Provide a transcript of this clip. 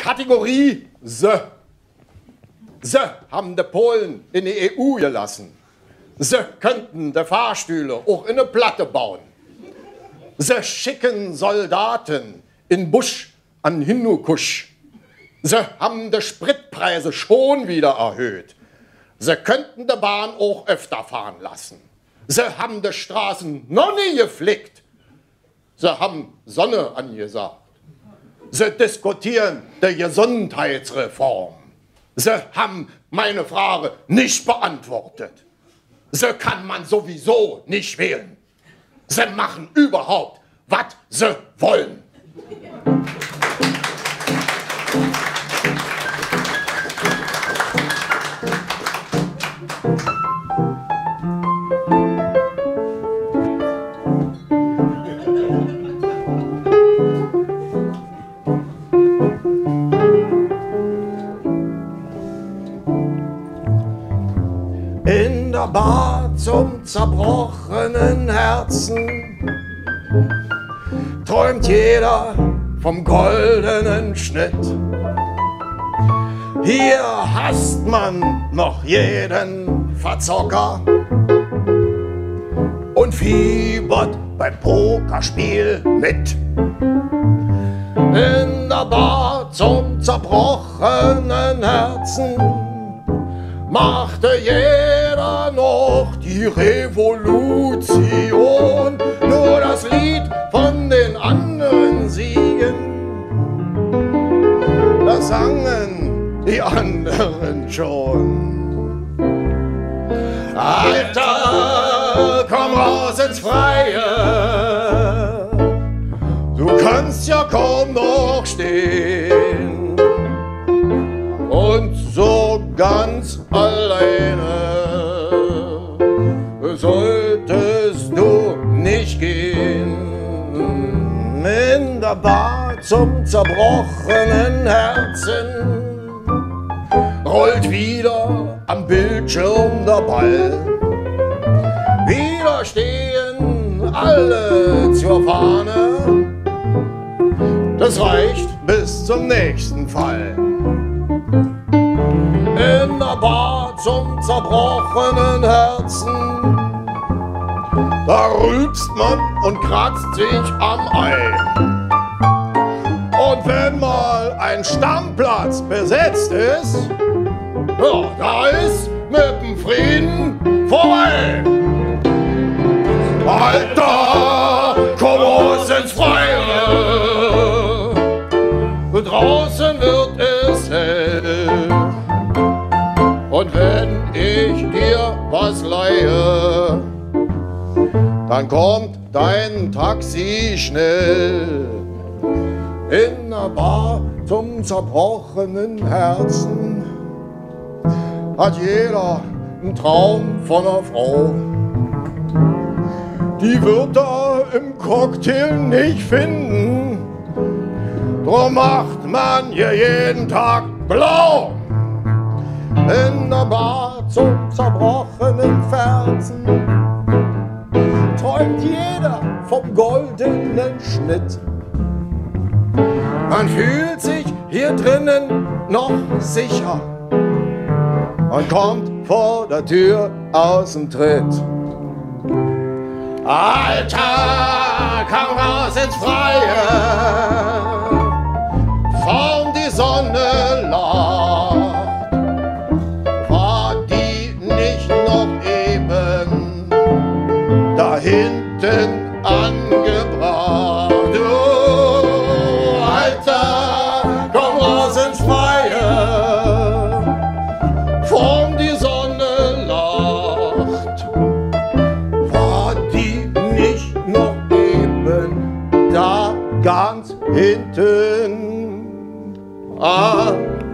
Kategorie Se. Se haben die Polen in die EU gelassen. Sie könnten die Fahrstühle auch in eine Platte bauen. Sie schicken Soldaten in Busch an Hindukusch. Sie haben die Spritpreise schon wieder erhöht. Sie könnten die Bahn auch öfter fahren lassen. Sie haben die Straßen noch nie geflickt. Sie haben Sonne angesagt. Sie diskutieren die Gesundheitsreform. Sie haben meine Frage nicht beantwortet. Sie kann man sowieso nicht wählen. Sie machen überhaupt, was sie wollen. In der Bar zum zerbrochenen Herzen träumt jeder vom goldenen Schnitt. Hier hasst man noch jeden Verzocker und fiebert beim Pokerspiel mit. In der Bar zum zerbrochenen Herzen machte jeder noch die Revolution. Nur das Lied von den anderen siegen, das sangen die anderen schon. Alter, komm raus ins Freie, du kannst ja kaum noch stehen. Und so ganz In der Bar zum zerbrochenen Herzen rollt wieder am Bildschirm der Ball. Wieder stehen alle zur Fahne. Das reicht bis zum nächsten Fall in der Bar zum zerbrochenen Herzen. Da rülpst man und kratzt sich am Ei. Und wenn mal ein Stammplatz besetzt ist, ja, da ist mit dem Frieden vorbei. Alter, komm raus ins Freie. Draußen wird es hell. Und wenn ich dir was leihe, dann kommt dein Taxi schnell in der Bar zum zerbrochenen Herzen. Hat jeder einen Traum von einer Frau. Die wird er im Cocktail nicht finden. Drum macht man hier jeden Tag blau in der Bar zum zerbrochenen Fersen. Träumt jeder vom goldenen Schnitt. Man fühlt sich hier drinnen noch sicher und kommt vor der Tür aus dem Tritt. Alter, komm raus ins Freie, vorn die Sonne lacht. War die nicht noch eben da hinten angebracht? Da ganz hinten angebracht?